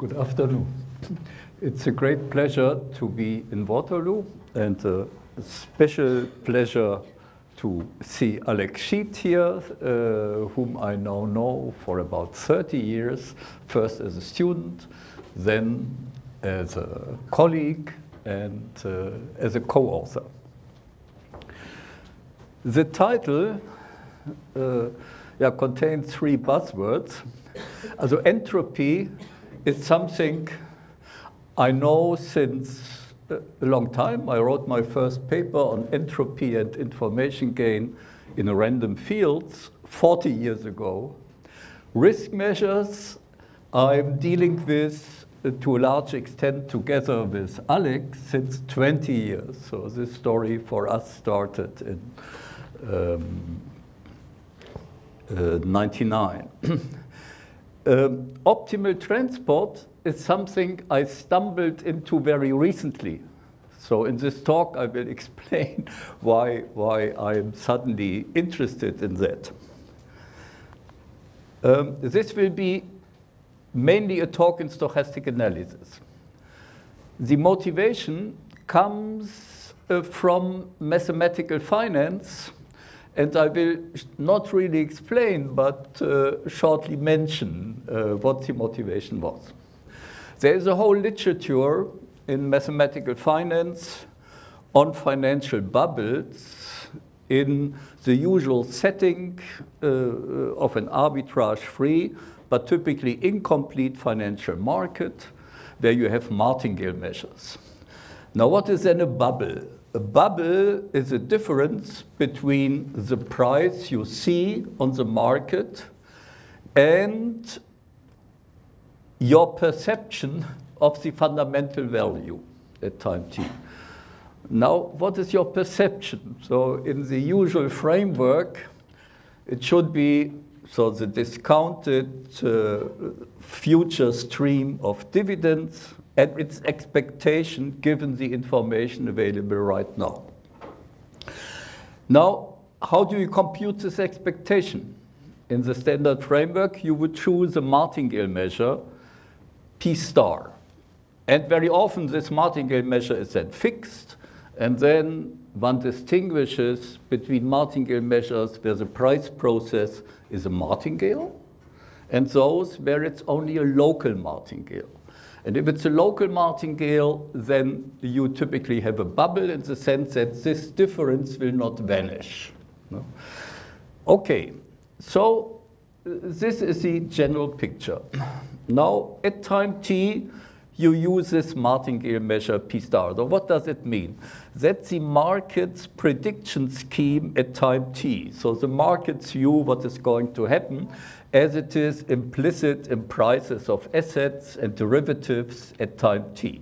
Good afternoon. It's a great pleasure to be in Waterloo and a special pleasure to see Alex Schied here, uh, whom I now know for about 30 years, first as a student, then as a colleague, and uh, as a co-author. The title uh, yeah, contains three buzzwords. Also entropy is something I know since a long time. I wrote my first paper on entropy and information gain in random fields 40 years ago. Risk measures I'm dealing with uh, to a large extent together with Alex since 20 years. So this story for us started in um, uh, 99. um, optimal transport is something I stumbled into very recently. So in this talk, I will explain why, why I am suddenly interested in that. Um, this will be mainly a talk in stochastic analysis. The motivation comes uh, from mathematical finance, and I will not really explain, but uh, shortly mention uh, what the motivation was. There is a whole literature in mathematical finance on financial bubbles in the usual setting uh, of an arbitrage-free but typically incomplete financial market where you have martingale measures. Now what is then a bubble? A bubble is a difference between the price you see on the market and your perception of the fundamental value at time t. Now, what is your perception? So in the usual framework, it should be so the discounted uh, future stream of dividends and its expectation given the information available right now. Now, how do you compute this expectation? In the standard framework, you would choose a martingale measure P star. And very often this martingale measure is then fixed, and then one distinguishes between martingale measures where the price process is a martingale, and those where it's only a local martingale. And if it's a local martingale, then you typically have a bubble in the sense that this difference will not vanish. No? Okay, so this is the general picture. Now, at time t, you use this martingale measure P star. So what does it mean? That's the market's prediction scheme at time t. So the market's view what is going to happen as it is implicit in prices of assets and derivatives at time t.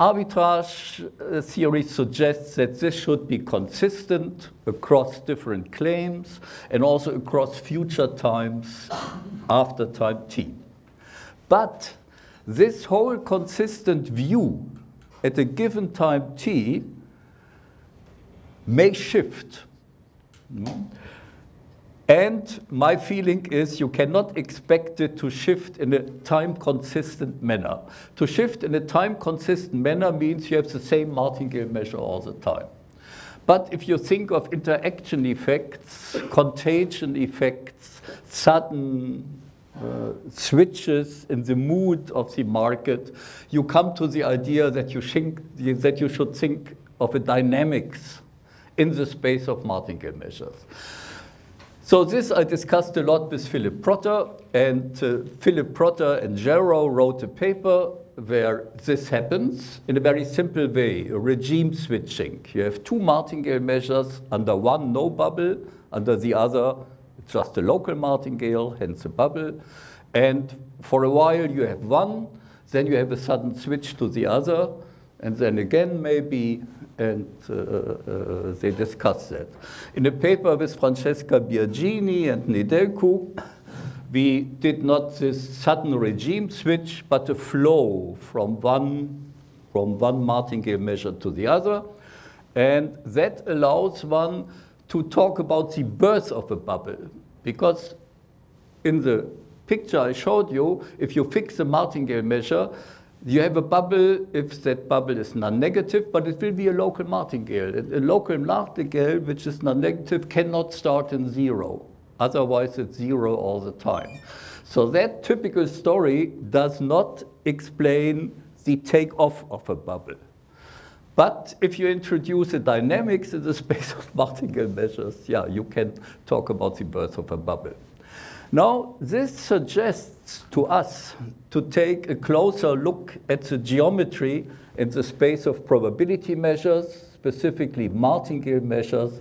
Arbitrage uh, theory suggests that this should be consistent across different claims and also across future times after time t. But this whole consistent view at a given time t may shift. And my feeling is you cannot expect it to shift in a time-consistent manner. To shift in a time-consistent manner means you have the same martingale measure all the time. But if you think of interaction effects, contagion effects, sudden uh, switches in the mood of the market, you come to the idea that you, think, that you should think of a dynamics in the space of martingale measures. So this I discussed a lot with Philip Protter, and uh, Philip Protter and Jarrow wrote a paper where this happens in a very simple way, regime switching. You have two martingale measures, under one no bubble, under the other it's just a local martingale, hence a bubble. And for a while you have one, then you have a sudden switch to the other, and then again maybe, and uh, uh, they discuss that. In a paper with Francesca Biagini and Nedelcu, we did not this sudden regime switch, but a flow from one, from one martingale measure to the other. And that allows one to talk about the birth of a bubble. Because in the picture I showed you, if you fix the martingale measure, you have a bubble if that bubble is non-negative, but it will be a local martingale. A local martingale which is non-negative cannot start in zero. Otherwise, it's zero all the time. So that typical story does not explain the takeoff of a bubble. But if you introduce a dynamics in the space of martingale measures, yeah, you can talk about the birth of a bubble. Now, this suggests to us to take a closer look at the geometry in the space of probability measures, specifically martingale measures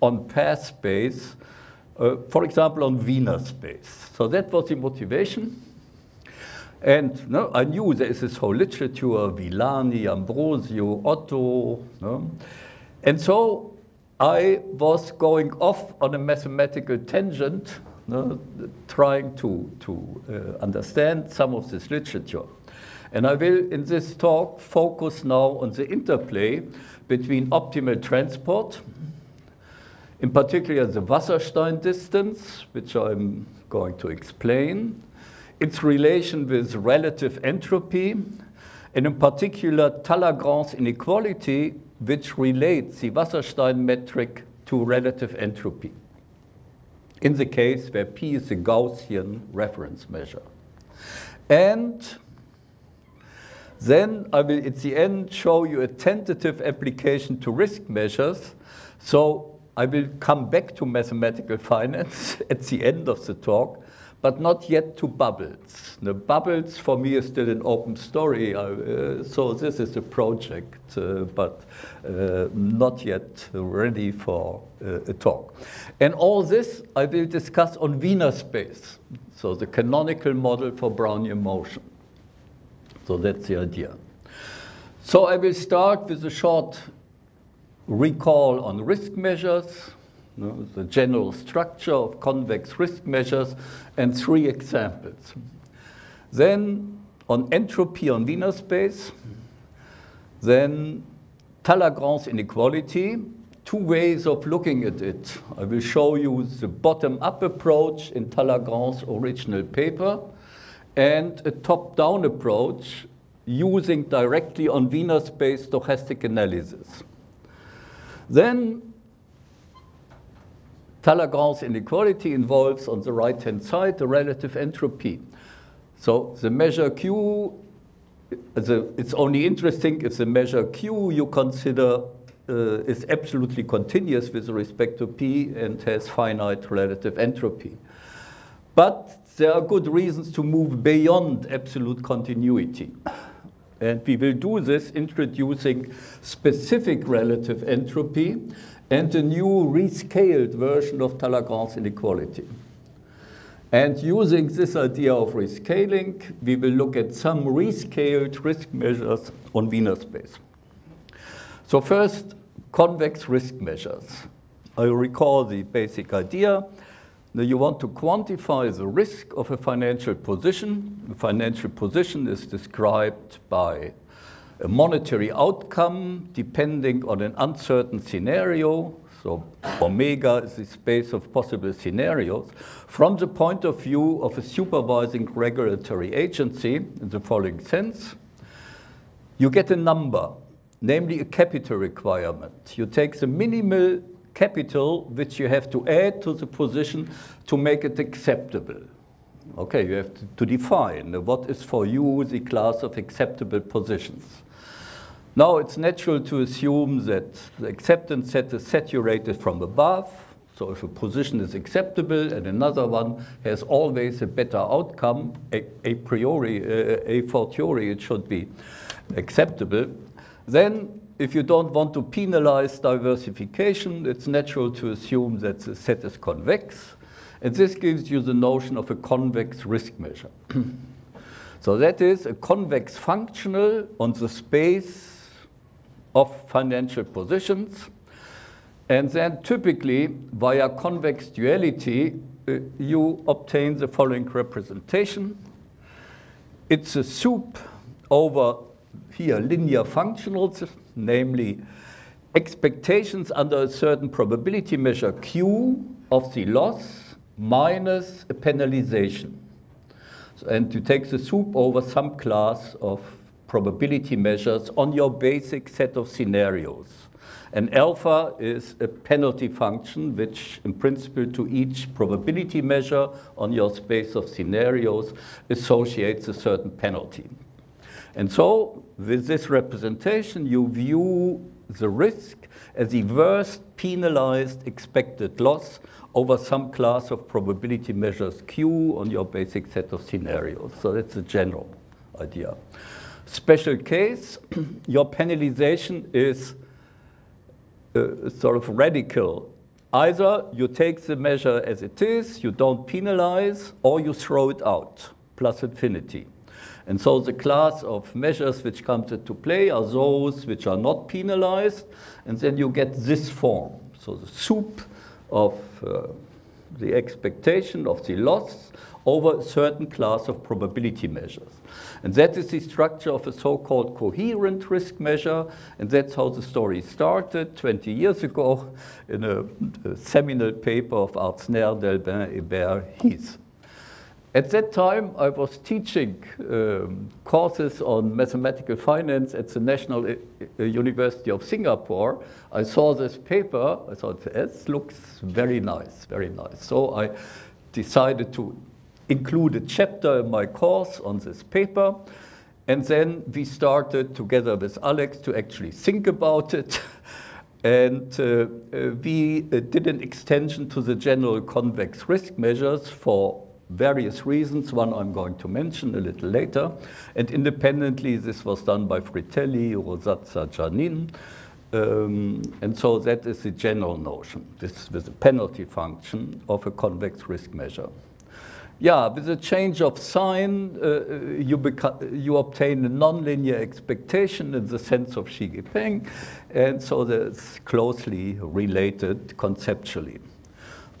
on path space, uh, for example, on Wiener space. So that was the motivation. And no, I knew there is this whole literature, Villani, Ambrosio, Otto. No? And so I was going off on a mathematical tangent, no, trying to, to uh, understand some of this literature. And I will, in this talk, focus now on the interplay between optimal transport, in particular the Wasserstein distance, which I'm going to explain, its relation with relative entropy, and in particular Talagrand's inequality, which relates the Wasserstein metric to relative entropy, in the case where P is a Gaussian reference measure. And then I will, at the end, show you a tentative application to risk measures. So I will come back to mathematical finance at the end of the talk, but not yet to bubbles. The bubbles for me is still an open story, uh, so this is a project, uh, but uh, not yet ready for a talk. And all this I will discuss on Wiener space, so the canonical model for Brownian motion. So that's the idea. So I will start with a short recall on risk measures, the general structure of convex risk measures, and three examples. Then on entropy on Wiener space, then Talagrand's inequality, two ways of looking at it. I will show you the bottom-up approach in Talagrand's original paper and a top-down approach using directly on Wiener space stochastic analysis. Then Talagrand's inequality involves, on the right-hand side, the relative entropy. So the measure Q, the, it's only interesting if the measure Q you consider uh, is absolutely continuous with respect to P and has finite relative entropy. But there are good reasons to move beyond absolute continuity. And we will do this introducing specific relative entropy and a new rescaled version of Talagrand's inequality. And using this idea of rescaling, we will look at some rescaled risk measures on Wiener space. So first, convex risk measures. I recall the basic idea that you want to quantify the risk of a financial position. A financial position is described by a monetary outcome depending on an uncertain scenario. So omega is the space of possible scenarios from the point of view of a supervising regulatory agency in the following sense. You get a number, namely a capital requirement. You take the minimal capital which you have to add to the position to make it acceptable. Okay, you have to, to define what is for you the class of acceptable positions. Now it's natural to assume that the acceptance set is saturated from above. So if a position is acceptable and another one has always a better outcome, a, a priori, uh, a fortiori, it should be acceptable. Then if you don't want to penalize diversification, it's natural to assume that the set is convex. And this gives you the notion of a convex risk measure. so that is a convex functional on the space of financial positions. And then typically, via convex duality, uh, you obtain the following representation. It's a sup over here linear functionals, namely expectations under a certain probability measure Q of the loss minus a penalization. And you take the sup over some class of probability measures on your basic set of scenarios. And alpha is a penalty function which in principle to each probability measure on your space of scenarios associates a certain penalty. And so with this representation you view the risk as the worst penalized expected loss over some class of probability measures Q on your basic set of scenarios. So that's a general idea. Special case, your penalization is uh, sort of radical. Either you take the measure as it is, you don't penalize, or you throw it out, plus infinity. And so the class of measures which comes into play are those which are not penalized, and then you get this form. So the sup of uh, the expectation of the loss over a certain class of probability measures. And that is the structure of a so-called coherent risk measure, and that's how the story started 20 years ago in a, a seminal paper of Artzner, Delbaen, Eber, Heath. At that time, I was teaching um, courses on mathematical finance at the National I uh, University of Singapore. I saw this paper. I thought, this looks very nice, very nice. So I decided to include a chapter in my course on this paper. And then we started together with Alex to actually think about it. and uh, uh, we uh, did an extension to the general convex risk measures for various reasons, one I'm going to mention a little later. And independently, this was done by Frittelli, Rosazza, Gianin. Um, and so that is the general notion, this with a penalty function of a convex risk measure. Yeah, with a change of sign, uh, you, you obtain a nonlinear expectation in the sense of Shige Peng, and so that's closely related conceptually.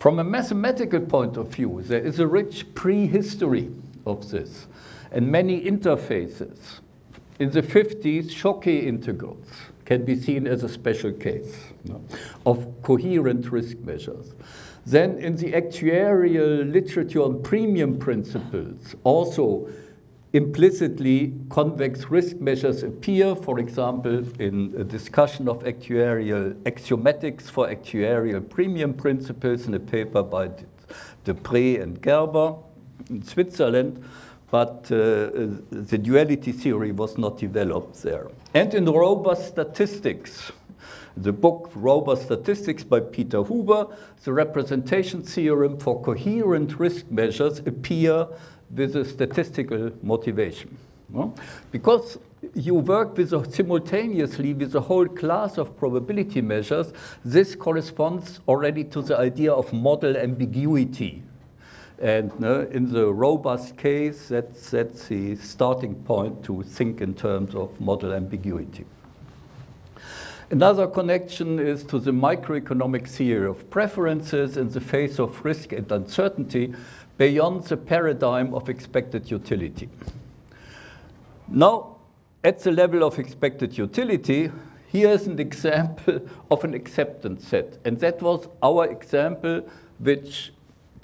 From a mathematical point of view, there is a rich prehistory of this and many interfaces. In the 50s, Choquet integrals can be seen as a special case no, of coherent risk measures. Then in the actuarial literature on premium principles, also implicitly convex risk measures appear, for example, in a discussion of actuarial axiomatics for actuarial premium principles in a paper by Deprez and Gerber in Switzerland, but uh, the duality theory was not developed there. And in robust statistics, the book Robust Statistics by Peter Huber, the representation theorem for coherent risk measures appear with a statistical motivation. No? Because you work with a, simultaneously with a whole class of probability measures, this corresponds already to the idea of model ambiguity. And in the robust case, that's the starting point to think in terms of model ambiguity. Another connection is to the microeconomic theory of preferences in the face of risk and uncertainty, beyond the paradigm of expected utility. Now, at the level of expected utility, here's an example of an acceptance set. And that was our example, which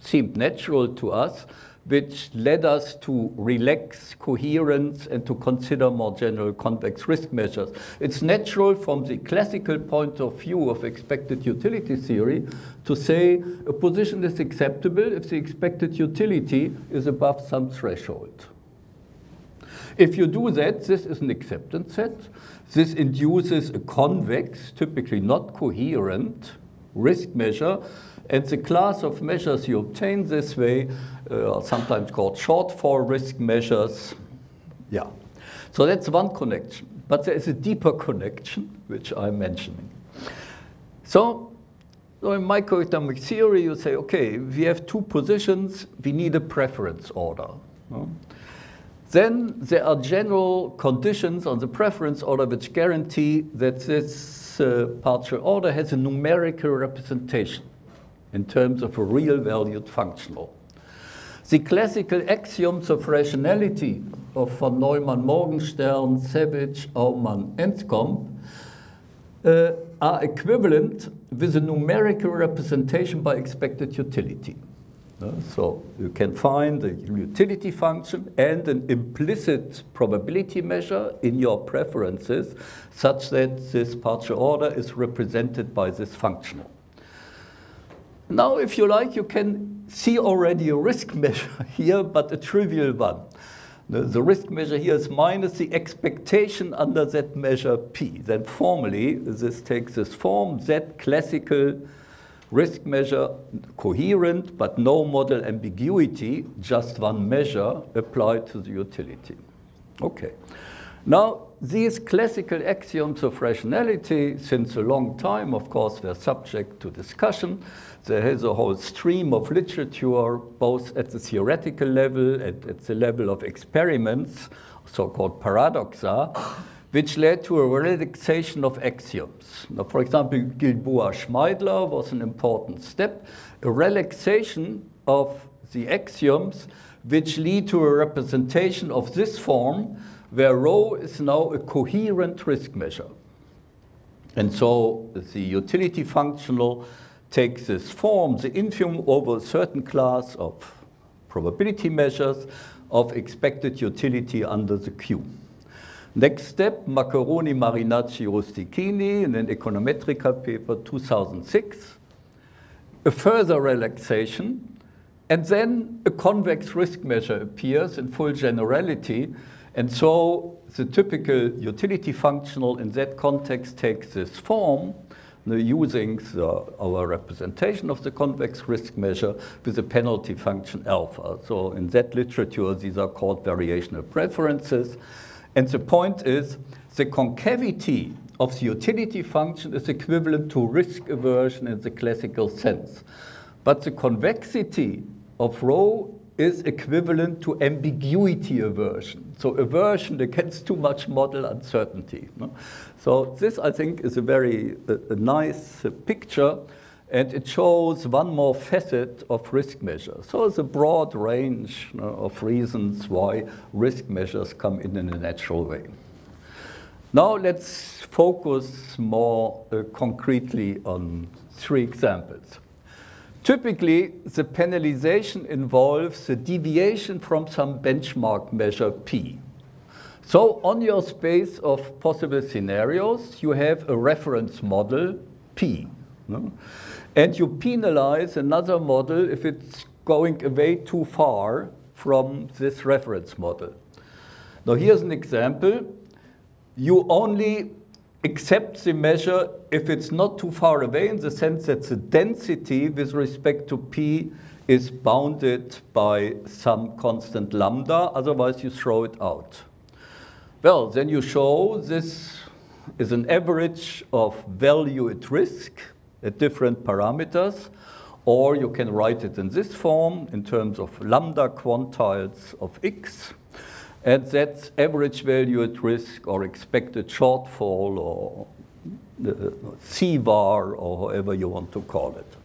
seemed natural to us, which led us to relax coherence and to consider more general convex risk measures. It's natural from the classical point of view of expected utility theory to say a position is acceptable if the expected utility is above some threshold. If you do that, this is an acceptance set. This induces a convex, typically not coherent, risk measure and the class of measures you obtain this way uh, are sometimes called shortfall risk measures. Yeah. So that's one connection. But there is a deeper connection, which I'm mentioning. So, so in microeconomic theory, you say, okay, we have two positions, we need a preference order. No? Then there are general conditions on the preference order which guarantee that this uh, partial order has a numerical representation in terms of a real valued functional. The classical axioms of rationality of von Neumann, Morgenstern, Savage, Aumann, Anscombe uh, are equivalent with a numerical representation by expected utility. Uh, so you can find a utility function and an implicit probability measure in your preferences such that this partial order is represented by this functional. Now, if you like, you can see already a risk measure here, but a trivial one. The, the, risk measure here is minus the expectation under that measure P. Then formally, this takes this form, Z classical risk measure, coherent, but no model ambiguity, just one measure applied to the utility. Okay. Now, these classical axioms of rationality, since a long time, of course, were subject to discussion. There is a whole stream of literature, both at the theoretical level and at the level of experiments, so-called paradoxa, which led to a relaxation of axioms. Now, for example, Gilboa-Schmeidler was an important step, a relaxation of the axioms which lead to a representation of this form where rho is now a coherent risk measure. And so the utility functional takes this form, the infimum over a certain class of probability measures of expected utility under the Q. Next step, Maccheroni, Marinacci, Rustichini in an Econometrica paper 2006. A further relaxation, and then a convex risk measure appears in full generality. And so the typical utility functional in that context takes this form, using the, our representation of the convex risk measure with the penalty function alpha. So in that literature, these are called variational preferences. And the point is, the concavity of the utility function is equivalent to risk aversion in the classical sense. But the convexity of rho is equivalent to ambiguity aversion. So aversion against too much model uncertainty. No? So this, I think, is a very a, nice uh, picture, and it shows one more facet of risk measures. So it's a broad range you know, of reasons why risk measures come in in a natural way. Now let's focus more uh, concretely on three examples. Typically, the penalization involves a deviation from some benchmark measure P. So on your space of possible scenarios, you have a reference model P. No? And you penalize another model if it's going away too far from this reference model. Now here's an example. You only accept the measure if it's not too far away in the sense that the density with respect to P is bounded by some constant lambda, otherwise you throw it out. Well, then you show this is an average of value at risk at different parameters, or you can write it in this form in terms of lambda quantiles of x, and that's average value at risk or expected shortfall or uh, CVaR or however you want to call it.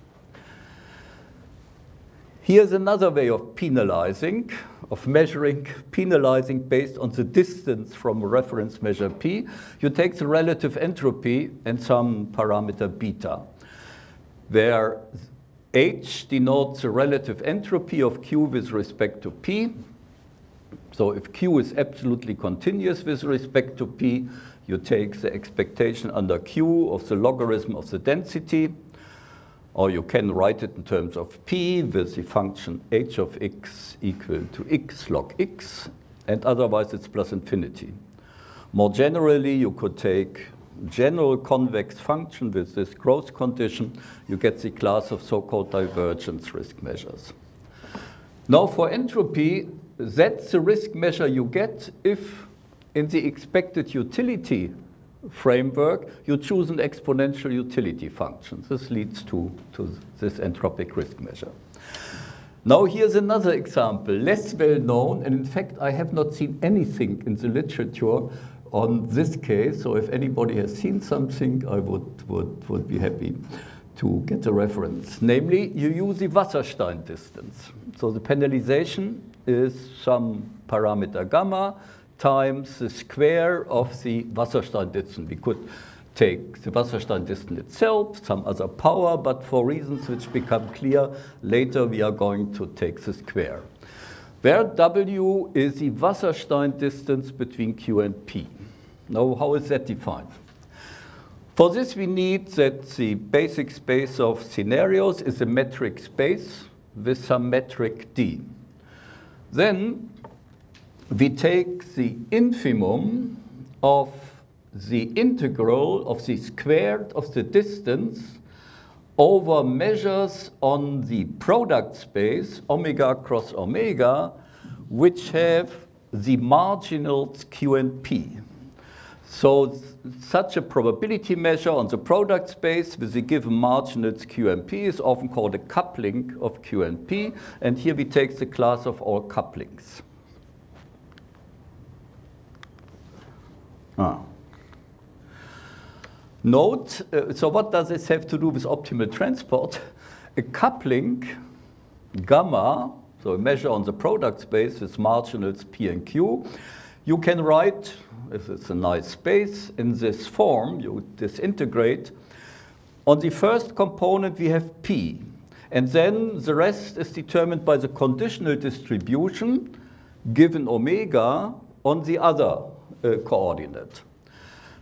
Here's another way of penalizing, of measuring, penalizing based on the distance from reference measure P. You take the relative entropy and some parameter beta, where H denotes the relative entropy of Q with respect to P, so if Q is absolutely continuous with respect to P, you take the expectation under Q of the logarithm of the density, or you can write it in terms of P with the function h of x equal to x log x, and otherwise it's plus infinity. More generally, you could take general convex function with this growth condition, you get the class of so-called divergence risk measures. Now for entropy, that's the risk measure you get if in the expected utility framework, you choose an exponential utility function. This leads to, to this entropic risk measure. Now here's another example, less well known, and in fact I have not seen anything in the literature on this case, so if anybody has seen something, I would, would, would be happy to get a reference. Namely, you use the Wasserstein distance. So the penalization is some parameter gamma times the square of the Wasserstein distance. We could take the Wasserstein distance itself, some other power, but for reasons which become clear later, we are going to take the square. Where W is the Wasserstein distance between Q and P. Now, how is that defined? For this, we need that the basic space of scenarios is a metric space with some metric D. Then we take the infimum of the integral of the squared of the distance over measures on the product space, omega cross omega, which have the marginals Q and P. So such a probability measure on the product space with the given marginals Q and P is often called a coupling of Q and P. And here we take the class of all couplings. Ah. Note, uh, so what does this have to do with optimal transport? A coupling, gamma, so a measure on the product space with marginals P and Q, you can write, if it's a nice space, in this form, you disintegrate. On the first component, we have P. And then the rest is determined by the conditional distribution given omega on the other uh, coordinate.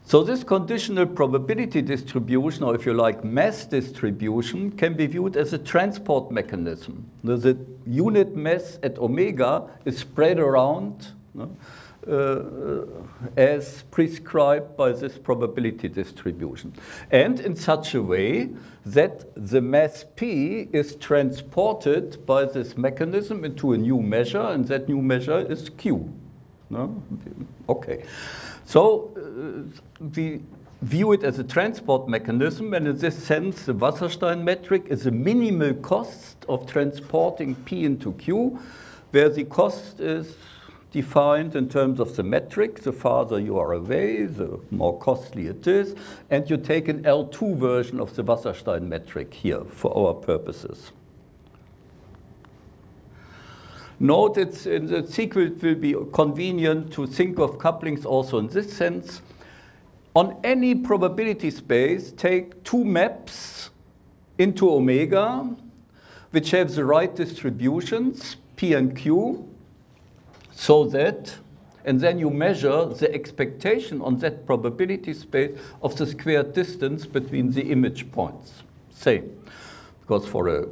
So this conditional probability distribution, or if you like, mass distribution, can be viewed as a transport mechanism. The unit mass at omega is spread around as prescribed by this probability distribution. And in such a way that the mass P is transported by this mechanism into a new measure, and that new measure is Q. No? Okay. So uh, we view it as a transport mechanism, and in this sense, the Wasserstein metric is a minimal cost of transporting P into Q, where the cost is defined in terms of the metric. The farther you are away, the more costly it is. And you take an L2 version of the Wasserstein metric here for our purposes. Note it's in the sequel it will be convenient to think of couplings also in this sense. On any probability space, take two maps into omega, which have the right distributions, P and Q, so that, and then you measure the expectation on that probability space of the squared distance between the image points. Same. Because for a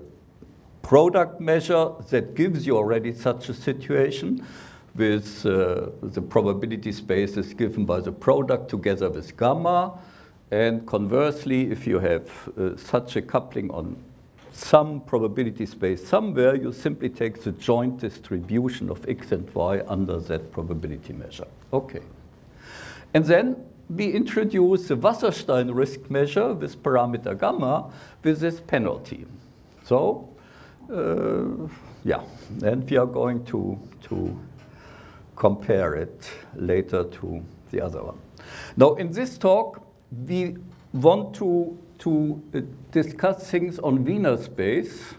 product measure that gives you already such a situation with uh, the probability space is given by the product together with gamma. And conversely, if you have uh, such a coupling on some probability space somewhere, you simply take the joint distribution of x and y under that probability measure. Okay. And then we introduce the Wasserstein risk measure with parameter gamma with this penalty. So uh, yeah, and we are going to, to compare it later to the other one. Now, in this talk, we want to, to uh, discuss things on Wiener space.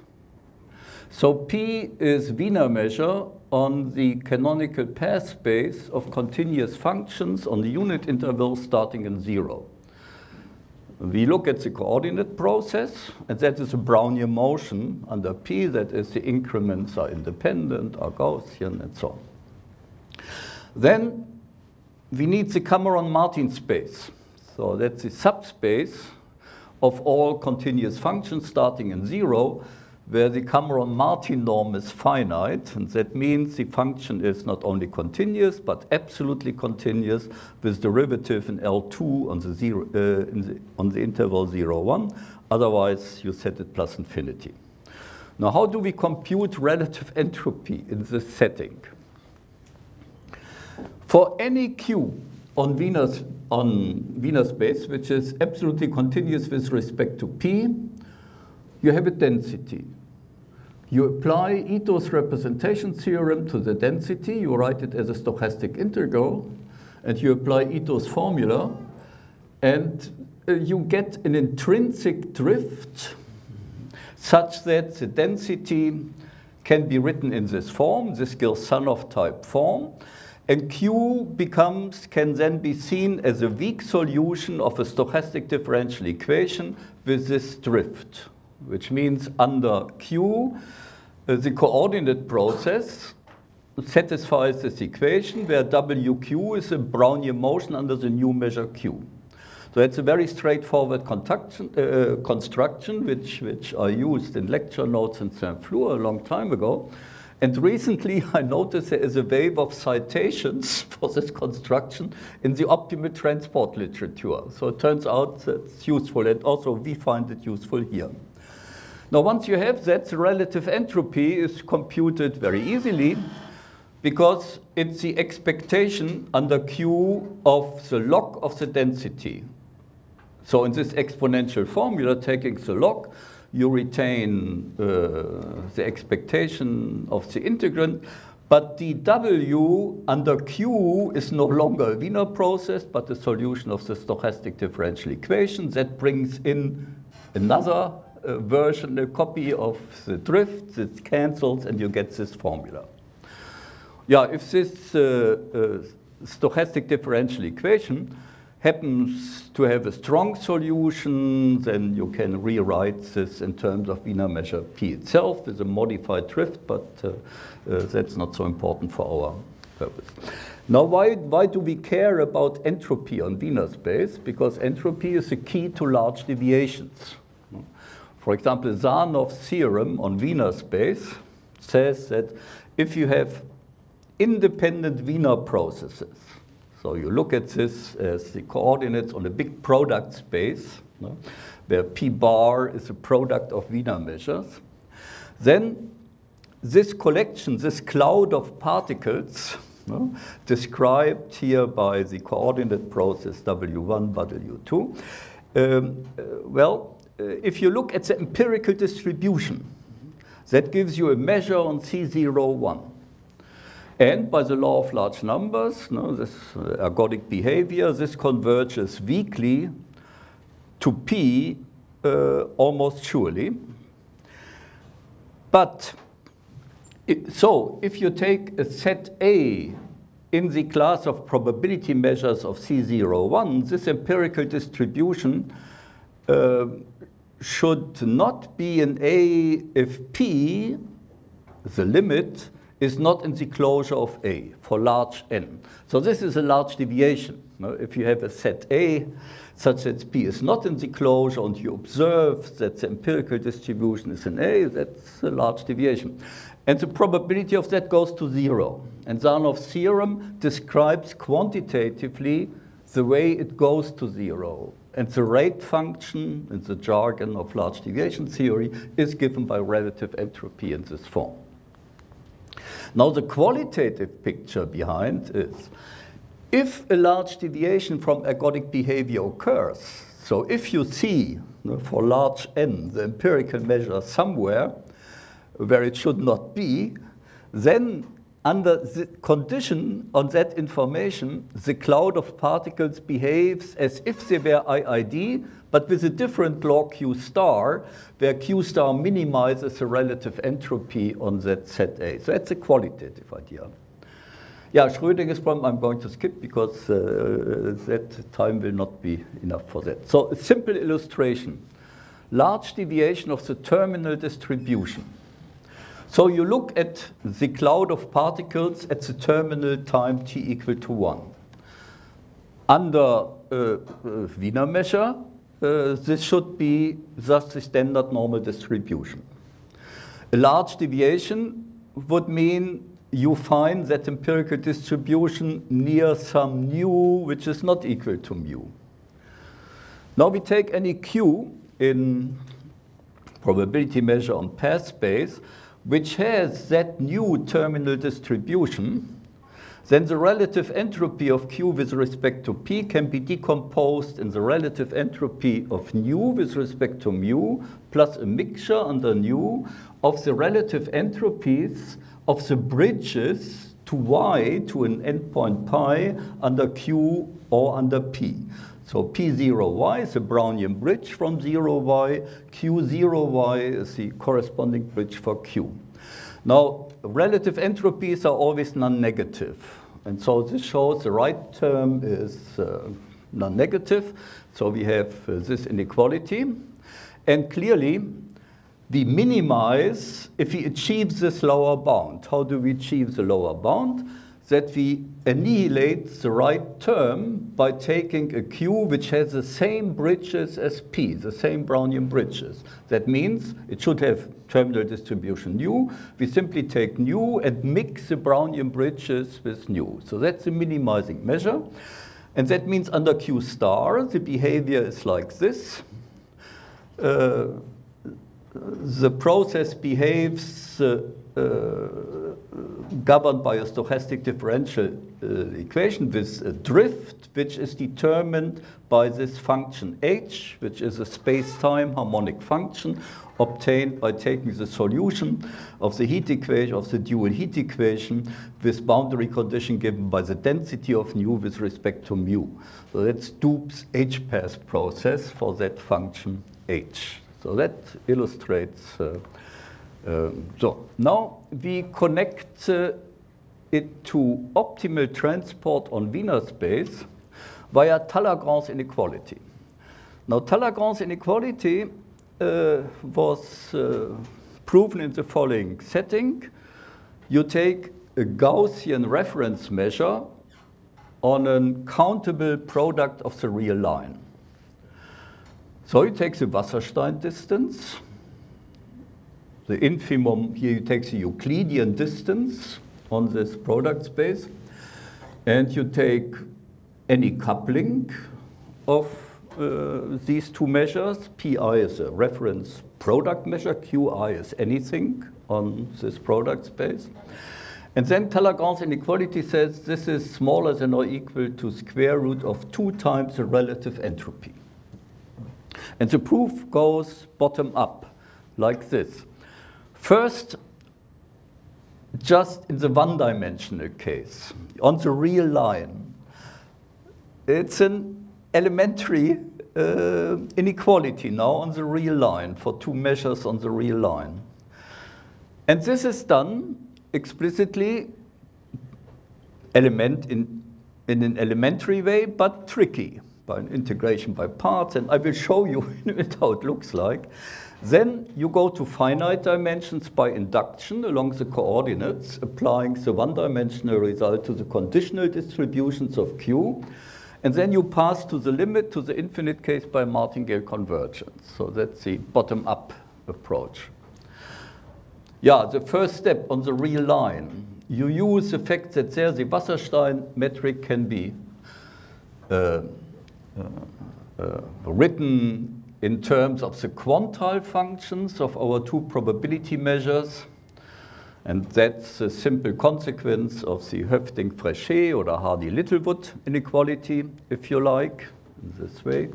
So P is Wiener measure on the canonical path space of continuous functions on the unit interval starting in zero. We look at the coordinate process, and that is a Brownian motion under P, that is the increments are independent, are Gaussian, and so on. Then we need the Cameron-Martin space. So that's the subspace of all continuous functions starting in zero, where the Cameron-Martin norm is finite, and that means the function is not only continuous, but absolutely continuous with derivative in L2 on the, zero, uh, the, on the interval 0, 1. Otherwise, you set it plus infinity. Now, how do we compute relative entropy in this setting? For any Q on Wiener, on Wiener space, which is absolutely continuous with respect to P, you have a density. You apply Ito's representation theorem to the density, you write it as a stochastic integral, and you apply Ito's formula, and uh, you get an intrinsic drift such that the density can be written in this form, this Girsanov type form, And Q becomes, can then be seen as a weak solution of a stochastic differential equation with this drift, which means under Q, uh, the coordinate process satisfies this equation where WQ is a Brownian motion under the new measure Q. So it's a very straightforward uh, construction which, which I used in lecture notes in Saint Flour a long time ago. And recently I noticed there is a wave of citations for this construction in the optimal transport literature. So it turns out that it's useful and also we find it useful here. Now once you have that, the relative entropy is computed very easily because it's the expectation under Q of the log of the density. So in this exponential formula, taking the log, you retain uh, the expectation of the integrand, but dw under Q is no longer a Wiener process, but the solution of the stochastic differential equation. That brings in another uh, version, a copy of the drift, it cancels, and you get this formula. Yeah, if this uh, uh, stochastic differential equation happens to have a strong solution, then you can rewrite this in terms of Wiener measure P itself with a modified drift, but uh, uh, that's not so important for our purpose. Now, why, why do we care about entropy on Wiener space? Because entropy is a key to large deviations. For example, Sanov's theorem on Wiener space says that if you have independent Wiener processes, so you look at this as the coordinates on a big product space, no, where P bar is a product of Wiener measures. Then this collection, this cloud of particles, no, described here by the coordinate process W1, W2, um, uh, well, uh, if you look at the empirical distribution, that gives you a measure on C01. And by the law of large numbers, this uh, ergodic behavior, this converges weakly to P uh, almost surely. But so if you take a set A in the class of probability measures of C01, this empirical distribution uh, should not be an A if P, the limit, is not in the closure of A for large n. So this is a large deviation. If you have a set A such that P is not in the closure and you observe that the empirical distribution is in A, that's a large deviation. And the probability of that goes to zero. And Sanov's theorem describes quantitatively the way it goes to zero. And the rate function in the jargon of large deviation theory is given by relative entropy in this form. Now the qualitative picture behind is, if a large deviation from ergodic behavior occurs, so if you see for large n the empirical measure somewhere where it should not be, then under the condition on that information, the cloud of particles behaves as if they were IID, but with a different law Q star, where Q star minimizes the relative entropy on that set A. So that's a qualitative idea. Yeah, Schrödinger's problem I'm going to skip because uh, that time will not be enough for that. So a simple illustration. Large deviation of the terminal distribution. So you look at the cloud of particles at the terminal time t equal to 1. Under uh, uh, Wiener measure, Uh, this should be just the standard normal distribution. A large deviation would mean you find that empirical distribution near some nu which is not equal to mu. Now we take any q in probability measure on path space which has that new terminal distribution then the relative entropy of Q with respect to P can be decomposed in the relative entropy of nu with respect to mu plus a mixture under nu of the relative entropies of the bridges to y to an endpoint pi under Q or under P. So P0y is a Brownian bridge from 0y, Q0y is the corresponding bridge for Q. Now, relative entropies are always non-negative. And so this shows the right term is uh, non-negative. So we have uh, this inequality. And clearly, we minimize if we achieve this lower bound. How do we achieve the lower bound? That we annihilate the right term by taking a Q which has the same bridges as P, the same Brownian bridges. That means it should have terminal distribution nu. We simply take nu and mix the Brownian bridges with nu. So that's a minimizing measure. And that means under Q star, the behavior is like this. Uh, the process behaves uh, governed by a stochastic differential uh, equation with a drift, which is determined by this function h, which is a space-time harmonic function obtained by taking the solution of the heat equation, of the dual heat equation, with boundary condition given by the density of nu with respect to mu. So that's Doob's h-path process for that function h. So that illustrates. Uh, so now we connect uh, it to optimal transport on Wiener space via Talagrand's inequality. Now Talagrand's inequality uh, was proven in the following setting. You take a Gaussian reference measure on a countable product of the real line. So you take the Wasserstein distance, the infimum, here you take the Euclidean distance on this product space, and you take any coupling of uh, these two measures. Pi is a reference product measure, Qi is anything on this product space. And then Talagrand's inequality says this is smaller than or equal to square root of two times the relative entropy. And the proof goes bottom up, like this. First, just in the one-dimensional case, on the real line, it's an elementary uh, inequality now on the real line for two measures on the real line. And this is done explicitly element in, in an elementary way, but tricky by an integration by parts, and I will show you how it looks like. Then you go to finite dimensions by induction along the coordinates, applying the one-dimensional result to the conditional distributions of Q. And then you pass to the limit to the infinite case by martingale convergence. So that's the bottom-up approach. Yeah, the first step on the real line, you use the fact that there the Wasserstein metric can be uh, uh, uh, written in terms of the quantile functions of our two probability measures. And that's a simple consequence of the Hoeffding-Frechet or Hardy-Littlewood inequality, if you like, in this way.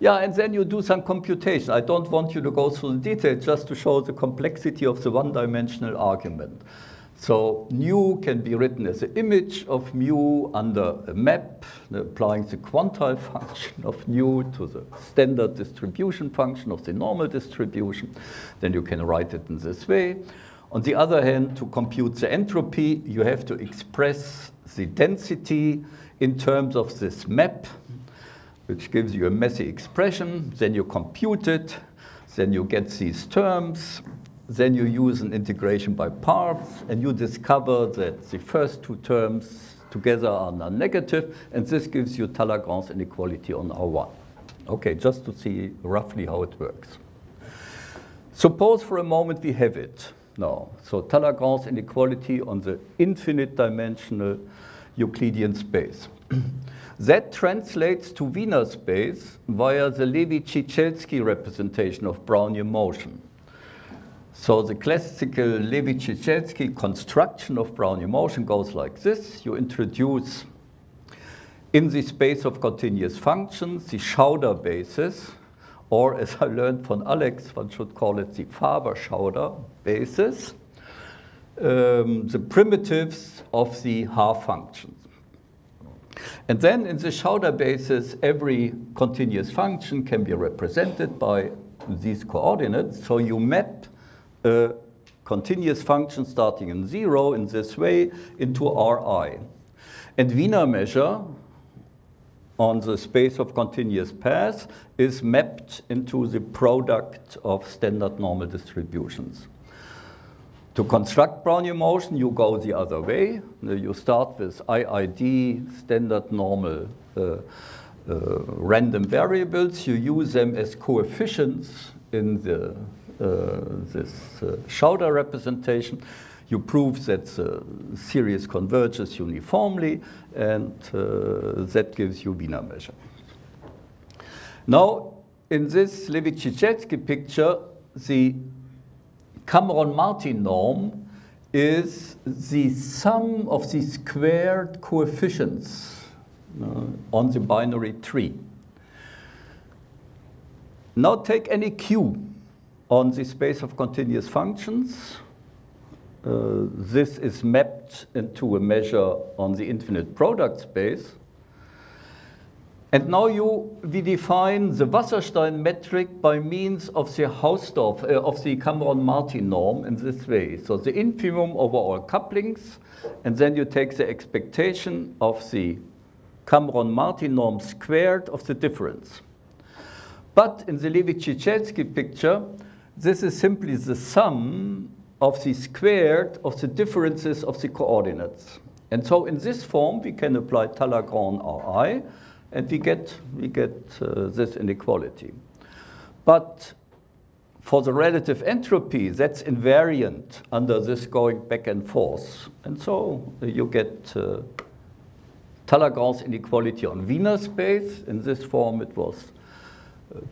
Yeah, and then you do some computation. I don't want you to go through the details, just to show the complexity of the one-dimensional argument. So nu can be written as an image of mu under a map, applying the quantile function of nu to the standard distribution function of the normal distribution. Then you can write it in this way. On the other hand, to compute the entropy, you have to express the density in terms of this map, which gives you a messy expression. Then you compute it. Then you get these terms. Then you use an integration by parts, and you discover that the first two terms together are non-negative, and this gives you Talagrand's inequality on R1. Okay, just to see roughly how it works. Suppose for a moment we have it now. So Talagrand's inequality on the infinite dimensional Euclidean space. that translates to Wiener space via the Levy-Ciesielski representation of Brownian motion. So the classical Levy-Ciesielski construction of Brownian motion goes like this. You introduce in the space of continuous functions the Schauder basis, or as I learned from Alex, one should call it the Faber-Schauder basis, um, the primitives of the Haar functions. And then in the Schauder basis, every continuous function can be represented by these coordinates. So you map a continuous function starting in zero in this way into Ri. And Wiener measure on the space of continuous paths is mapped into the product of standard normal distributions. To construct Brownian motion, you go the other way. You start with IID, standard normal uh, uh, random variables. You use them as coefficients in the, this uh, Schauder representation. You prove that the series converges uniformly, and uh, that gives you Wiener measure. Now, in this Levy-Ciesielski picture, the Cameron-Martin norm is the sum of the squared coefficients uh, on the binary tree. Now take any q on the space of continuous functions. Uh, this is mapped into a measure on the infinite product space. And now you, we define the Wasserstein metric by means of the Hausdorff, uh, of the Cameron-Martin norm in this way. So the infimum over all couplings, and then you take the expectation of the Cameron-Martin norm squared of the difference. But in the Levy-Ciesielski picture, this is simply the sum of the squared of the differences of the coordinates. And so in this form, we can apply Talagrand Ri, and we get, we get uh, this inequality. But for the relative entropy, that's invariant under this going back and forth. And so uh, you get uh, Talagrand's inequality on Wiener space. In this form, it was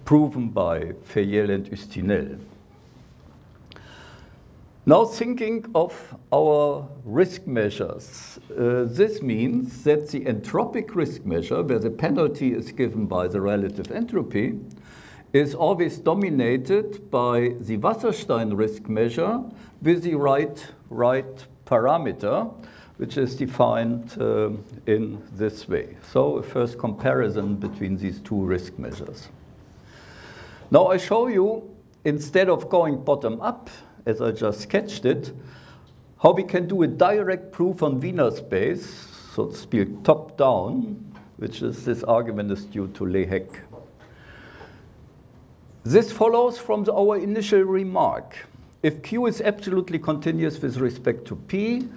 proven by Feyel and Üstünel. Now thinking of our risk measures, uh, this means that the entropic risk measure, where the penalty is given by the relative entropy, is always dominated by the Wasserstein risk measure with the right, right parameter, which is defined uh, in this way. So a first comparison between these two risk measures. Now I show you, instead of going bottom up, as I just sketched it, how we can do a direct proof on Wiener space, so to speak, top down, which is this argument is due to Lehec. This follows from the, our initial remark. If Q is absolutely continuous with respect to P,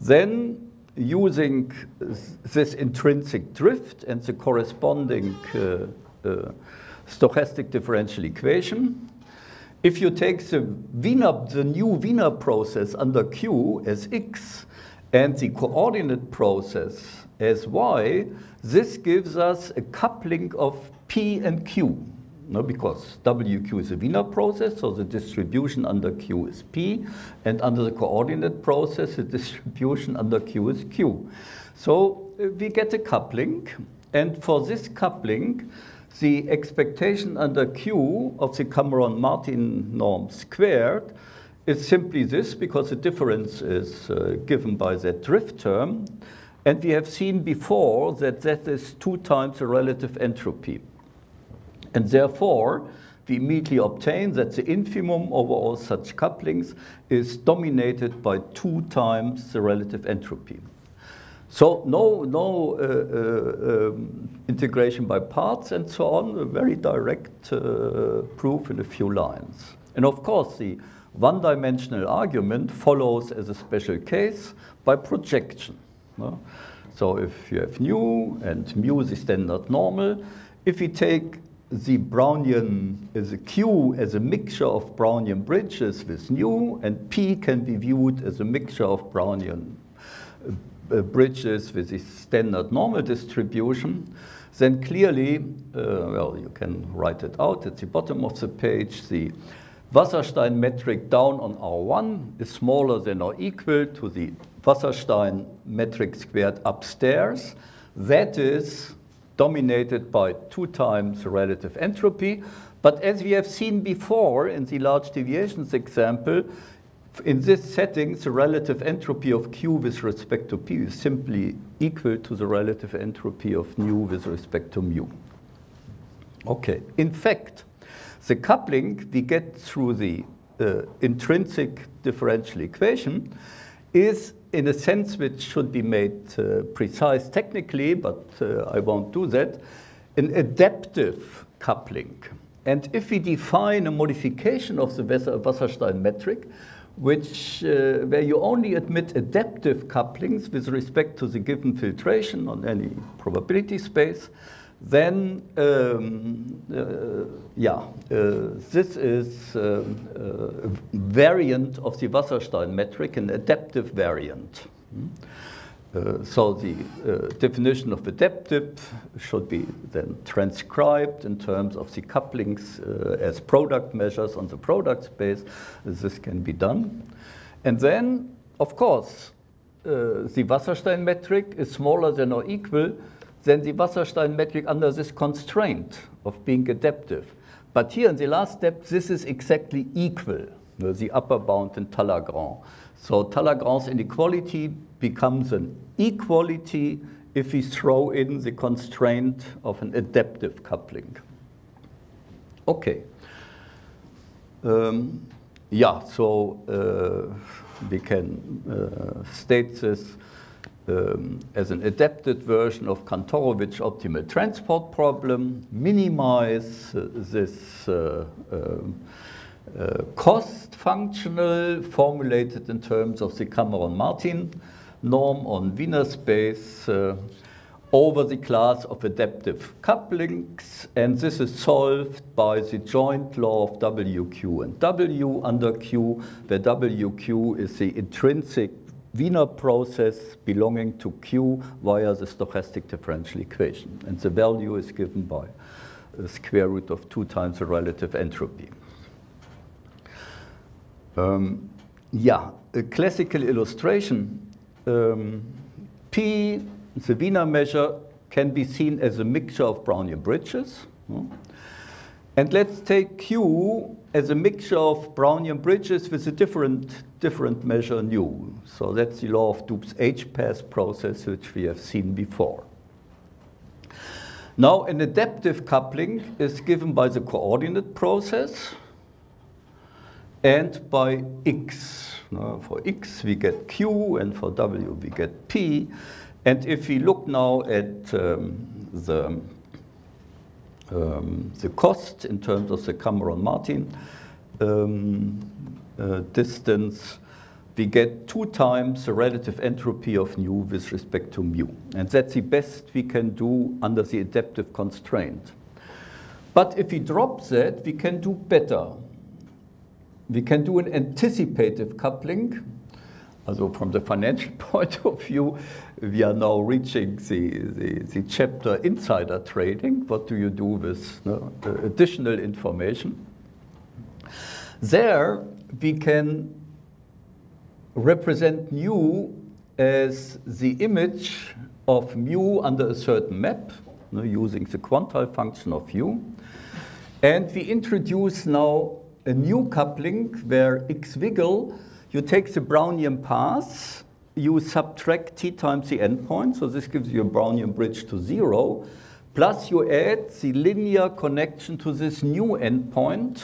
then using this intrinsic drift and the corresponding uh, uh, stochastic differential equation, if you take the Wiener, the new Wiener process under Q as X and the coordinate process as Y, this gives us a coupling of P and Q. No, because WQ is a Wiener process, so the distribution under Q is P, and under the coordinate process, the distribution under Q is Q. So uh, we get a coupling, and for this coupling, the expectation under Q of the Cameron-Martin norm squared is simply this, because the difference is uh, given by that drift term. And we have seen before that that is two times the relative entropy. And therefore, we immediately obtain that the infimum over all such couplings is dominated by two times the relative entropy. So no, no uh, uh, um, integration by parts and so on, a very direct uh, proof in a few lines. And of course, the one-dimensional argument follows as a special case by projection. No? So if you have nu and mu is the standard normal, if we take the Brownian as a Q as a mixture of Brownian bridges with nu, and P can be viewed as a mixture of Brownian uh, bridges with the standard normal distribution, then clearly, uh, well, you can write it out at the bottom of the page, the Wasserstein metric down on R1 is smaller than or equal to the Wasserstein metric squared upstairs. That is dominated by two times relative entropy. But as we have seen before in the large deviations example, in this setting, the relative entropy of Q with respect to P is simply equal to the relative entropy of nu with respect to mu. Okay, in fact, the coupling we get through the uh, intrinsic differential equation is in a sense which should be made uh, precise technically, but uh, I won't do that, an adaptive coupling. And if we define a modification of the Wasserstein metric, which, uh, where you only admit adaptive couplings with respect to the given filtration on any probability space, then, um, uh, yeah, uh, this is um, uh, a variant of the Wasserstein metric, an adaptive variant. Hmm? Uh, so the uh, definition of adaptive should be then transcribed in terms of the couplings uh, as product measures on the product space. This can be done. And then, of course, uh, the Wasserstein metric is smaller than or equal than the Wasserstein metric under this constraint of being adaptive. But here in the last step, this is exactly equal, the upper bound in Talagrand. So Talagrand's inequality becomes an equality if we throw in the constraint of an adaptive coupling. Okay. Um, yeah, so uh, we can uh, state this um, as an adapted version of Kantorovich optimal transport problem, minimize uh, this uh, um, uh, cost functional formulated in terms of the Cameron-Martin norm on Wiener space uh, over the class of adaptive couplings, and this is solved by the joint law of WQ and W under Q, where WQ is the intrinsic Wiener process belonging to Q via the stochastic differential equation. And the value is given by a square root of 2 times the relative entropy. Um, yeah, a classical illustration. Um, P, the Wiener measure, can be seen as a mixture of Brownian bridges. And let's take Q as a mixture of Brownian bridges with a different, different measure nu. So that's the law of Doob's H-path process, which we have seen before. Now, an adaptive coupling is given by the coordinate process and by x. Now, for x we get q, and for w we get p. And if we look now at um, the, um, the cost in terms of the Cameron-Martin um, uh, distance, we get two times the relative entropy of nu with respect to mu. And that's the best we can do under the adaptive constraint. But if we drop that, we can do better we can do an anticipative coupling. Also from the financial point of view, we are now reaching the, the, the chapter insider trading. What do you do with no, uh, additional information? There, we can represent nu as the image of mu under a certain map, no, using the quantile function of u. And we introduce now a new coupling where x wiggle, you take the Brownian path, you subtract t times the endpoint, so this gives you a Brownian bridge to zero, plus you add the linear connection to this new endpoint,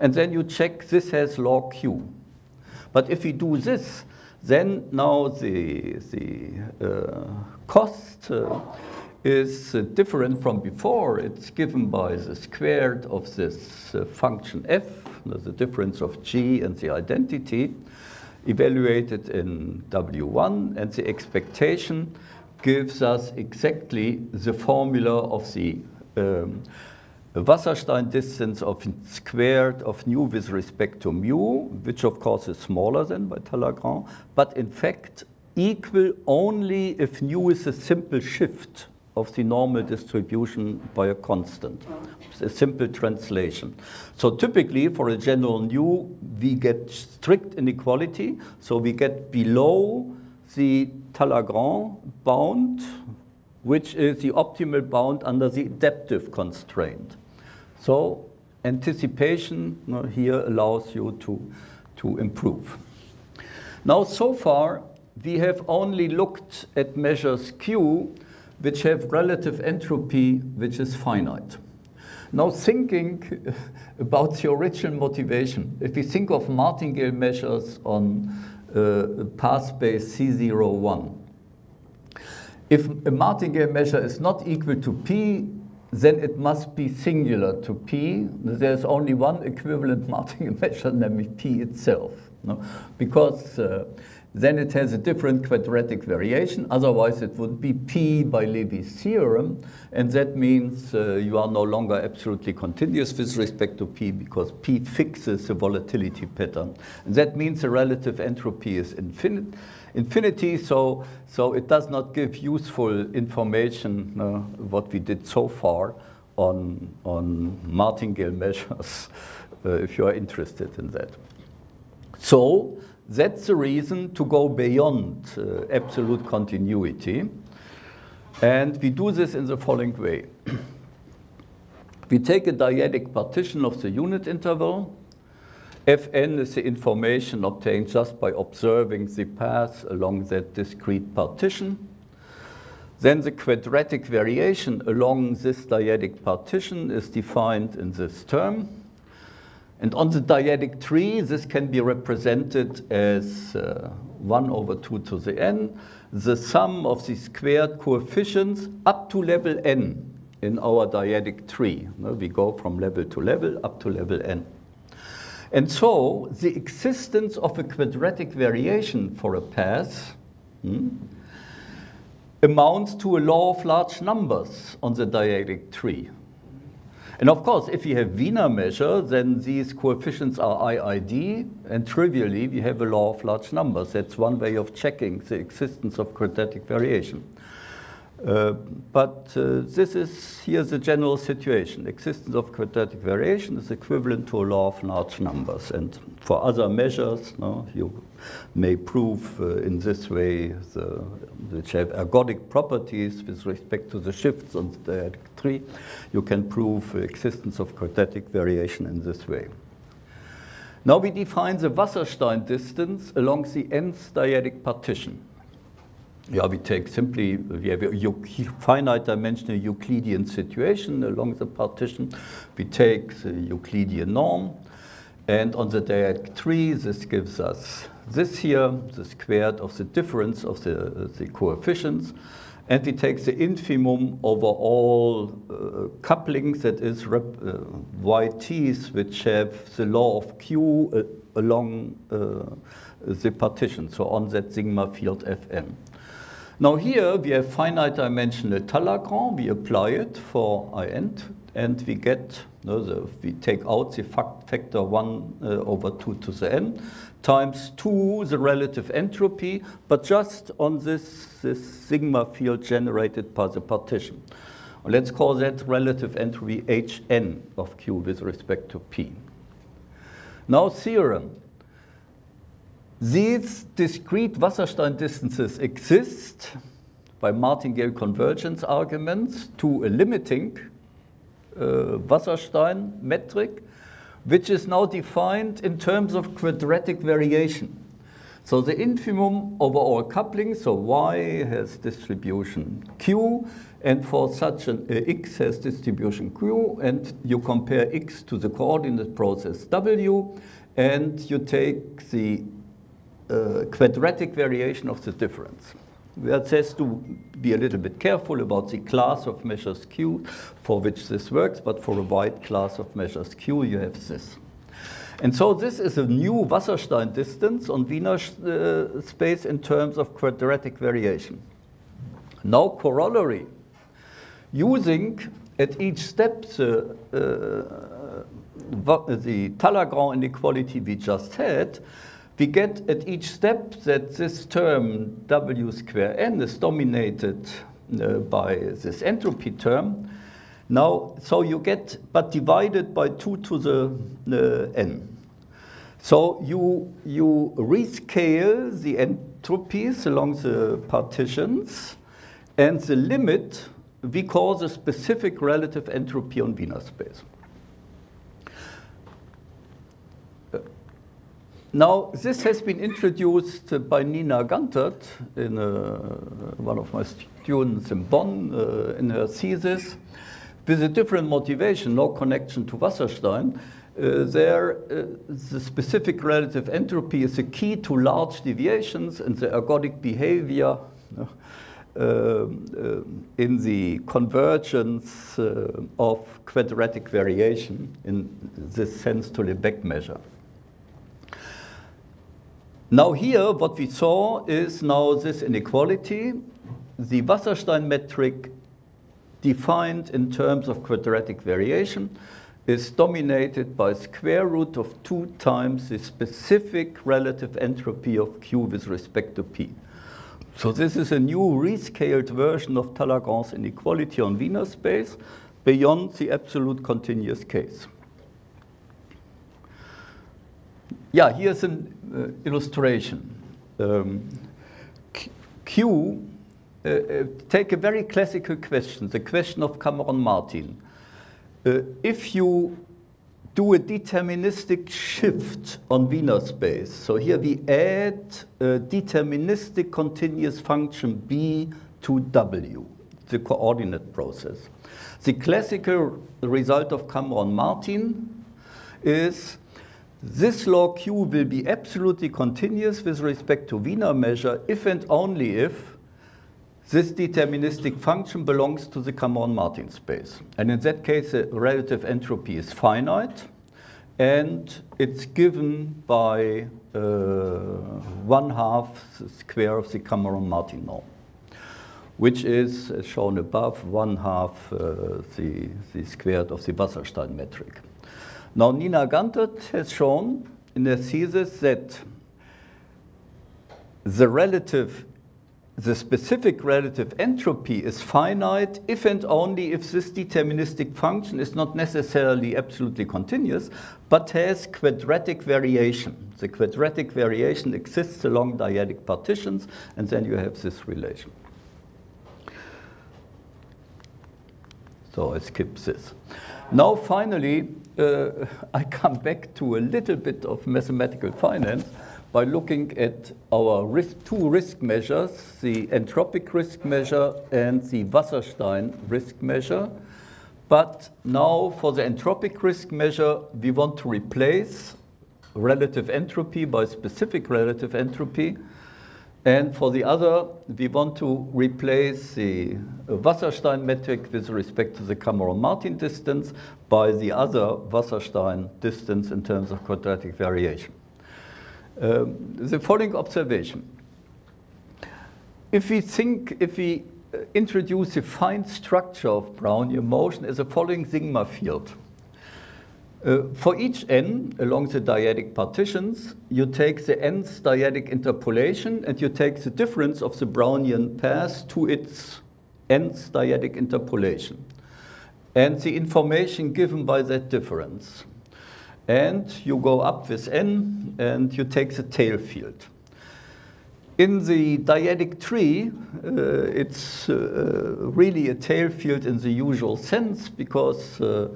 and then you check this has log q. But if we do this, then now the, the uh, cost uh, is uh, different from before. It's given by the squared of this uh, function f, the difference of g and the identity, evaluated in W1, and the expectation gives us exactly the formula of the um, Wasserstein distance of squared of nu with respect to mu, which of course is smaller than by Talagrand, but in fact equal only if nu is a simple shift of the normal distribution by a constant. It's a simple translation. So typically for a general nu, we get strict inequality. So we get below the Talagrand bound, which is the optimal bound under the adaptive constraint. So anticipation know, here allows you to, to improve. Now so far, we have only looked at measures Q which have relative entropy which is finite. Now thinking about the original motivation, if we think of martingale measures on uh, path space C01, if a martingale measure is not equal to P, then it must be singular to P. There's only one equivalent martingale measure, namely P itself. No? Because uh, then it has a different quadratic variation. Otherwise, it would be P by Levy's theorem. And that means uh, you are no longer absolutely continuous with respect to P because P fixes the volatility pattern. And that means the relative entropy is infinite, infinity, so, so it does not give useful information, uh, what we did so far on, on martingale measures, uh, if you are interested in that. So that's the reason to go beyond uh, absolute continuity. And we do this in the following way. we take a dyadic partition of the unit interval. Fn is the information obtained just by observing the path along that discrete partition. Then the quadratic variation along this dyadic partition is defined in this term. And on the dyadic tree, this can be represented as uh, 1 over 2 to the n, the sum of the squared coefficients up to level n in our dyadic tree. We go from level to level up to level n. And so the existence of a quadratic variation for a path hmm, amounts to a law of large numbers on the dyadic tree. And of course, if you have Wiener measure, then these coefficients are IID, and trivially, we have a law of large numbers. That's one way of checking the existence of quadratic variation. Uh, but uh, this is here the general situation. Existence of quadratic variation is equivalent to a law of large numbers. And for other measures, no, you may prove uh, in this way the, which have ergodic properties with respect to the shifts on the dyadic tree. You can prove existence of quadratic variation in this way. Now we define the Wasserstein distance along the nth dyadic partition. Yeah, we take simply, we have a finite dimensional Euclidean situation along the partition. We take the Euclidean norm, and on the dyadic tree, this gives us this here, the squared of the difference of the, the coefficients, and we take the infimum over all uh, couplings, that is rep, uh, YTs, which have the law of Q uh, along uh, the partition, so on that sigma field Fn. Now here we have finite dimensional Talagrand. We apply it for IN and we get, no, the, we take out the factor 1 uh, over 2 to the n times 2 the relative entropy, but just on this, this sigma field generated by the partition. Let's call that relative entropy Hn of Q with respect to P. Now theorem. These discrete Wasserstein distances exist by martingale convergence arguments to a limiting uh, Wasserstein metric, which is now defined in terms of quadratic variation. So the infimum over all couplings, so y has distribution q, and for such an uh, x has distribution q, and you compare x to the coordinate process w, and you take the uh, quadratic variation of the difference. That says to be a little bit careful about the class of measures Q for which this works, but for a wide class of measures Q, you have this. And so this is a new Wasserstein distance on Wiener uh, space in terms of quadratic variation. Now corollary, using at each step the, uh, the Talagrand inequality we just had, we get at each step that this term W square n is dominated uh, by this entropy term. Now, so you get, but divided by 2 to the uh, n. So you, you rescale the entropies along the partitions, and the limit we call the specific relative entropy on Wiener space. Now, this has been introduced by Nina Gantert, in, uh, one of my students in Bonn, uh, in her thesis, with a different motivation, no connection to Wasserstein, uh, there, uh, the specific relative entropy is a key to large deviations in the ergodic behavior uh, uh, in the convergence of quadratic variation, in this sense to Lebesgue measure. Now here, what we saw is now this inequality, the Wasserstein metric defined in terms of quadratic variation, is dominated by square root of 2 times the specific relative entropy of Q with respect to P. So this is a new rescaled version of Talagrand's inequality on Wiener space beyond the absolute continuous case. Yeah, here's an uh, illustration. Um, Q, uh, uh, take a very classical question, the question of Cameron-Martin. Uh, if you do a deterministic shift on Wiener space, so here we add a deterministic continuous function b to w, the coordinate process. The classical result of Cameron-Martin is this law Q will be absolutely continuous with respect to Wiener measure if and only if this deterministic function belongs to the Cameron-Martin space. And in that case, the relative entropy is finite, and it's given by uh, one half the square of the Cameron-Martin norm, which is, shown above, one half uh, the, the squared of the Wasserstein metric. Now, Nina Gantert has shown in her thesis that the relative the specific relative entropy is finite if and only if this deterministic function is not necessarily absolutely continuous, but has quadratic variation. The quadratic variation exists along dyadic partitions, and then you have this relation. So I skip this. Now finally, uh, I come back to a little bit of mathematical finance by looking at our risk, two risk measures, the entropic risk measure and the Wasserstein risk measure. But now for the entropic risk measure, we want to replace relative entropy by specific relative entropy. And for the other, we want to replace the Wasserstein metric with respect to the Cameron-Martin distance by the other Wasserstein distance in terms of quadratic variation. Um, the following observation. If we think, if we uh, introduce the fine structure of Brownian motion as a following sigma field. Uh, for each n along the dyadic partitions, you take the nth dyadic interpolation and you take the difference of the Brownian path to its nth dyadic interpolation and the information given by that difference and you go up with n and you take the tail field. In the dyadic tree, uh, it's uh, really a tail field in the usual sense because uh,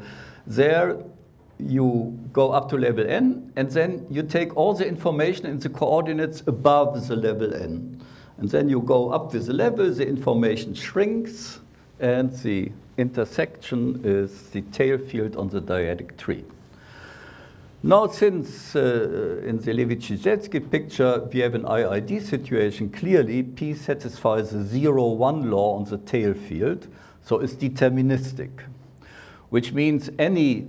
there you go up to level n and then you take all the information in the coordinates above the level n. And then you go up with the level, the information shrinks and the intersection is the tail field on the dyadic tree. Now, since uh, in the Levy-Ciesielski picture, we have an IID situation, clearly P satisfies the zero-one law on the tail field, so it's deterministic, which means any,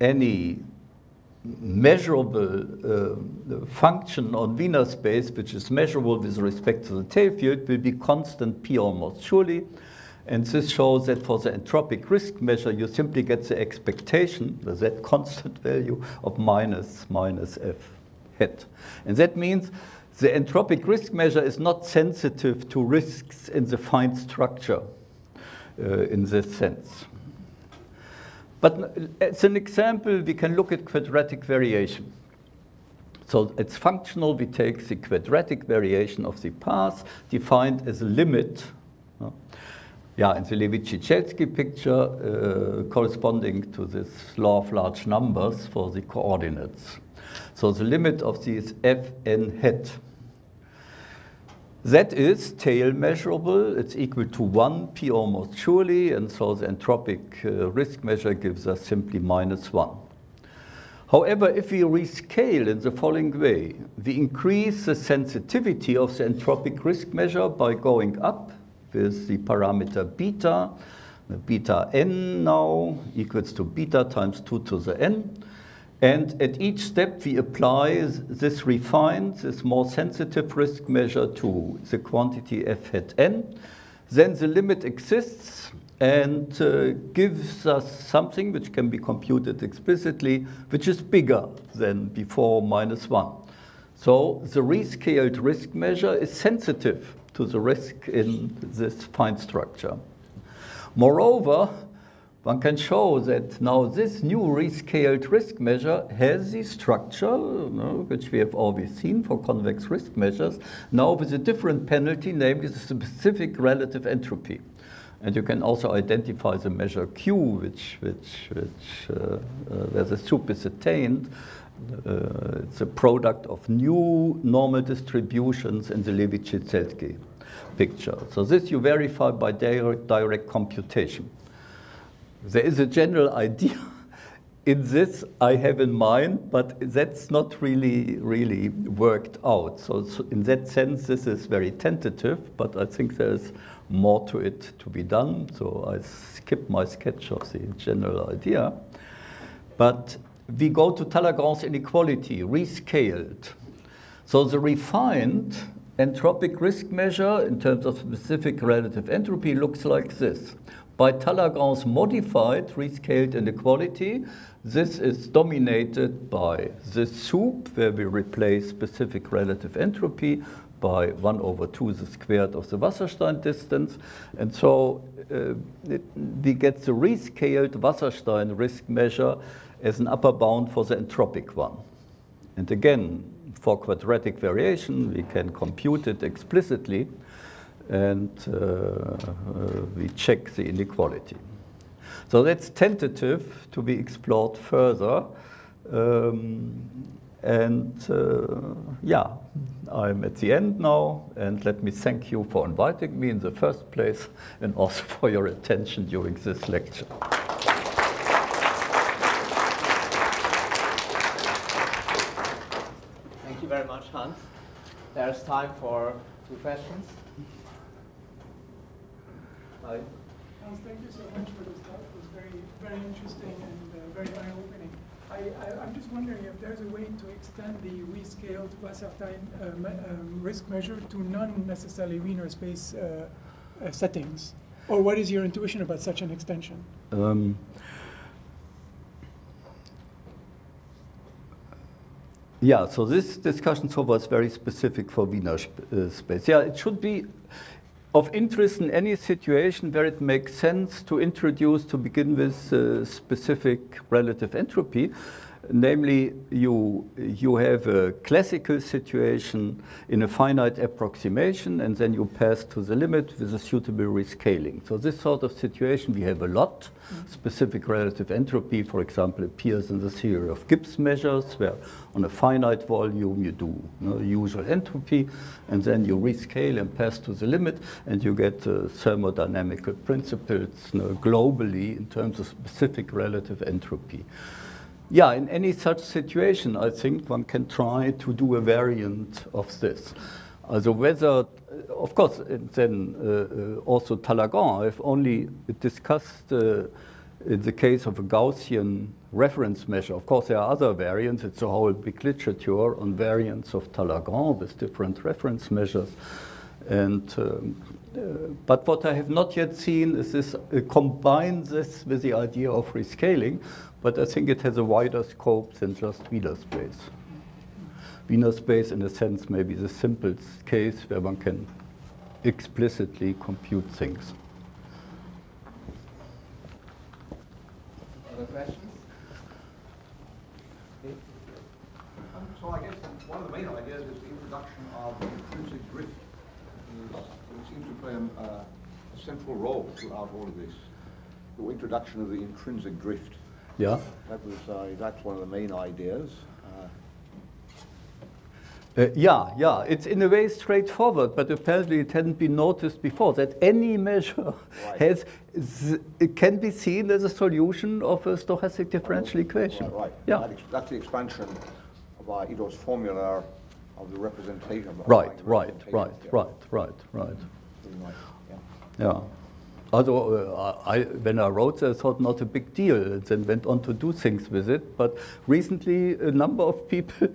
any measurable uh, function on Wiener space, which is measurable with respect to the tail field, will be constant P almost surely, and this shows that for the entropic risk measure, you simply get the expectation, the z constant value of minus minus f hat. And that means the entropic risk measure is not sensitive to risks in the fine structure uh, in this sense. But as an example, we can look at quadratic variation. So it's functional. We take the quadratic variation of the path defined as a limit yeah, in the Levy-Ciesielski picture, uh, corresponding to this law of large numbers for the coordinates. So the limit of these fn hat. Z is tail measurable. It's equal to 1 p almost surely, and so the entropic uh, risk measure gives us simply minus 1. However, if we rescale in the following way, we increase the sensitivity of the entropic risk measure by going up with the parameter beta, beta n now equals to beta times 2 to the n. And at each step, we apply this refined, this more sensitive risk measure to the quantity f hat n. Then the limit exists and uh, gives us something which can be computed explicitly, which is bigger than before minus 1. So the rescaled risk measure is sensitive to the risk in this fine structure. Moreover, one can show that now this new rescaled risk measure has the structure, you know, which we have always seen for convex risk measures, now with a different penalty, namely the specific relative entropy. And you can also identify the measure Q, which, which, which, uh, uh, where the sup is attained. Uh, it's a product of new normal distributions in the Levy-Ciesielski picture. So this you verify by direct, direct computation there is a general idea in this I have in mind, but that's not really, really worked out. So, so, in that sense, this is very tentative, but I think there's more to it to be done. So I skip my sketch of the general idea. But we go to Talagrand's inequality, rescaled. So the refined entropic risk measure in terms of specific relative entropy looks like this. By Talagrand's modified rescaled inequality, this is dominated by the sup where we replace specific relative entropy by 1 over 2 the squared of the Wasserstein distance. And so uh, it, we get the rescaled Wasserstein risk measure as an upper bound for the entropic one. And again, for quadratic variation, we can compute it explicitly and uh, uh, we check the inequality. So that's tentative to be explored further. Um, and uh, yeah, I'm at the end now, and let me thank you for inviting me in the first place and also for your attention during this lecture. Thank you very much, Hans. There's time for two questions. Hi. Hans, thank you so much for this talk. It was very, very interesting and uh, very eye-opening. I, am just wondering if there's a way to extend the rescaled Wasserstein uh, um, risk measure to non-necessarily Wiener space uh, uh, settings. Or what is your intuition about such an extension? Um, yeah, so this discussion so far is very specific for Wiener uh, space. Yeah, it should be of interest in any situation where it makes sense to introduce, to begin with, uh, specific relative entropy namely you, you have a classical situation in a finite approximation and then you pass to the limit with a suitable rescaling. So this sort of situation we have a lot. Mm -hmm. Specific relative entropy, for example, appears in the theory of Gibbs measures where on a finite volume you do you know, usual entropy and then you rescale and pass to the limit and you get uh, thermodynamical principles you know, globally in terms of specific relative entropy. Yeah, in any such situation, I think one can try to do a variant of this. Also whether, of course, then uh, uh, also Talagrand, I've only discussed uh, in the case of a Gaussian reference measure. Of course, there are other variants. It's a whole big literature on variants of Talagrand with different reference measures. And um, uh, but what I have not yet seen is this uh, combine this with the idea of rescaling, but I think it has a wider scope than just Wiener space. Wiener space, in a sense, may be the simplest case where one can explicitly compute things. Other questions? Um, so I guess one of the main ideas is the introduction of intrinsic drift. It seems to play a, a central role throughout all of this. The introduction of the intrinsic drift. Yeah. That was, uh, that's one of the main ideas. Uh, Uh, yeah, yeah, it's in a way straightforward, but apparently it hadn't been noticed before that any measure Right. has it can be seen as a solution of a stochastic differential equation. Right, right. Yeah. That That's the expansion of Ito's formula of the representation. of- Right, right, right, yeah. right, right, right. Pretty much, yeah. Yeah. Also, uh, I, when I wrote I thought not a big deal, and then went on to do things with it. But recently, a number of people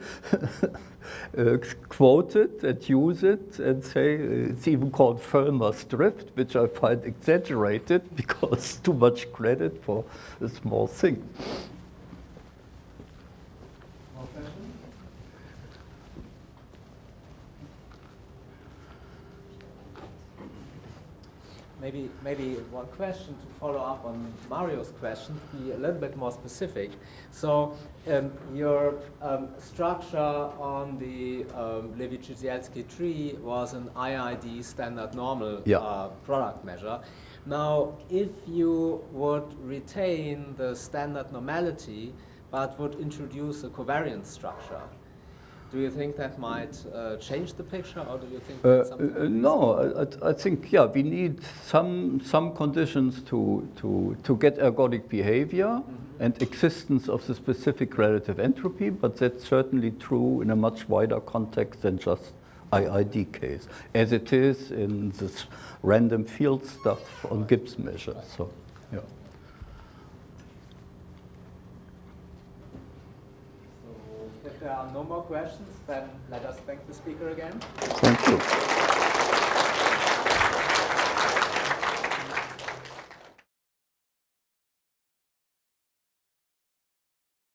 uh, quote it and use it and say uh, it's even called Föllmer's drift, which I find exaggerated because too much credit for a small thing. Maybe, maybe one question to follow up on Mario's question, be a little bit more specific. So um, your um, structure on the um, Levy-Ciesielski tree was an IID standard normal Yeah. uh, product measure. Now, if you would retain the standard normality, but would introduce a covariance structure, do you think that might uh, change the picture, or do you think Uh, uh, no, I, I think yeah, we need some some conditions to to to get ergodic behavior and existence of the specific relative entropy, but that's certainly true in a much wider context than just IID case, as it is in this random field stuff on Gibbs measure. So, yeah. there are no more questions, then let us thank the speaker again. Thank you.